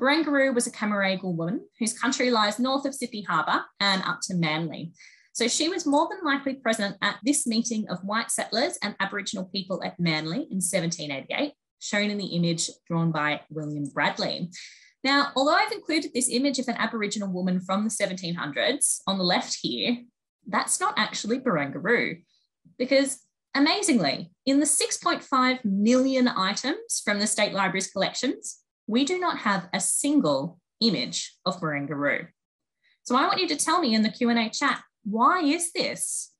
Barangaroo was a Cammeraygal woman whose country lies north of Sydney Harbour and up to Manly. So she was more than likely present at this meeting of white settlers and Aboriginal people at Manly in 1788, shown in the image drawn by William Bradley. Now, although I've included this image of an Aboriginal woman from the 1700s on the left here, that's not actually Barangaroo because amazingly, in the 6.5 million items from the State Library's collections, we do not have a single image of Barangaroo. So I want you to tell me in the Q&A chat, why is this?